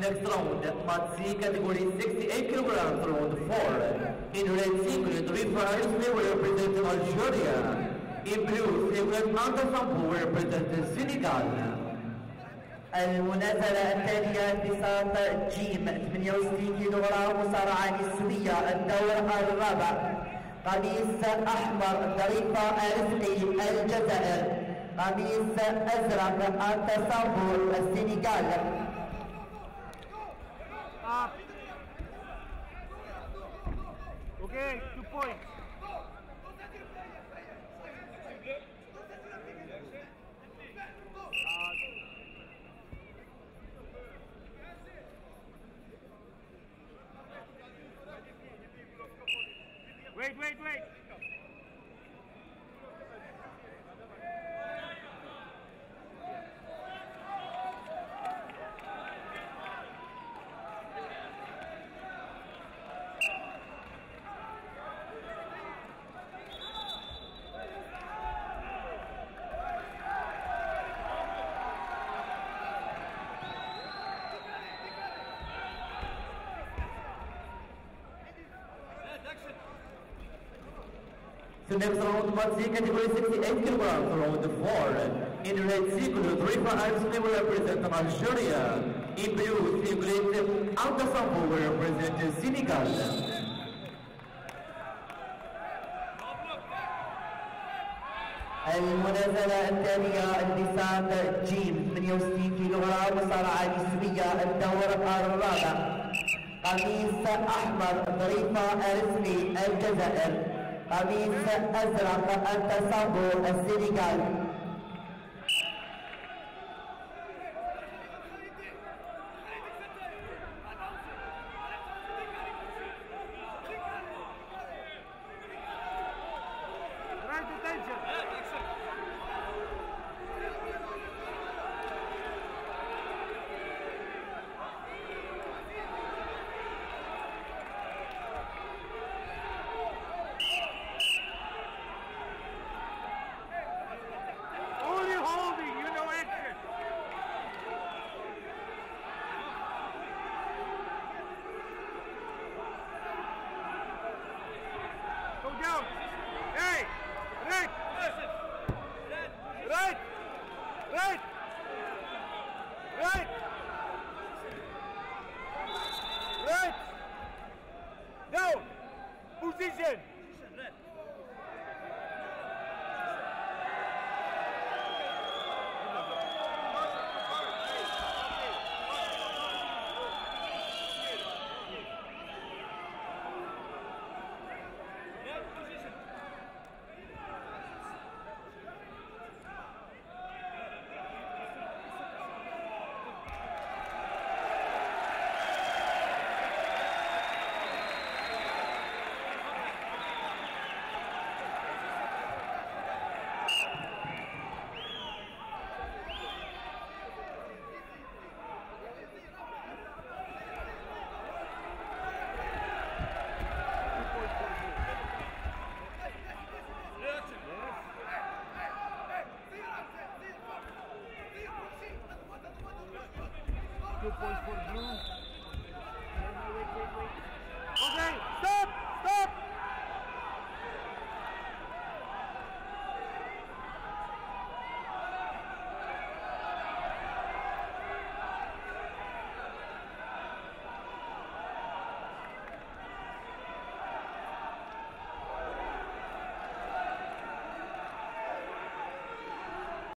next round, Matsi category 68 kilograms round 4. In red singlet, referees will represent Algeria. In blue singlet, Manta will represent Senegal. المنازلة التالية بساط جيم 68 كيلوغرام مصارعة نسوية الدور الرابع قميص أحمر ظريفة رفقي الجزائر قميص أزرق التصابر السنغال Okay, two points. Wait, wait, wait. The next round, Matsi category 68 kilograms round 4. In red singlet, referees will represent Algeria. In blue singlet, Anta Sampo will represent Senegal. المنازلة التالية اللسان جيم 68 كيلوغرام مصارعة نسبية الدور الرابع قميص أحمر ظريفة رسمي الجزائر قميص أزرق التصابر السنغال. decision. depois por Bruno.